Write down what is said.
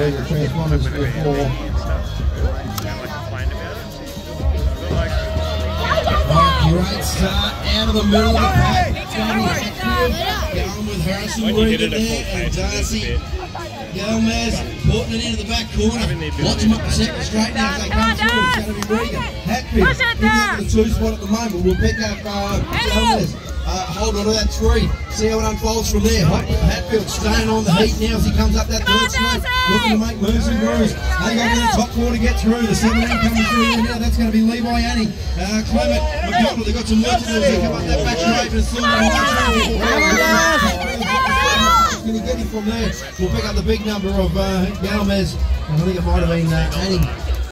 be the transponders for Great start out of the middle of the pack. Going with Harrison When you hit Regan it at there and pace, it is a Darcy bit. Galmes putting it into the back corner. Having the ability Watch them up the second straight now as they come through. It's going to be Regan. Hatfield Push it in there down. for the two spot at the moment. We'll pick up uh, Galmes. Uh, hold on to that three. See how it unfolds from there. Hatfield staying on the heat now as he comes up that third straight. Looking to make moves and grooves. They got the top four to get through. The 17 coming through now. That's going to be Levi Annie. Uh, Clement, McDonald. They've got some work to do as they come up that back straight. And still Going to get him from there. We'll pick up the big number of uh, Galmes. And I think it might have been uh, Annie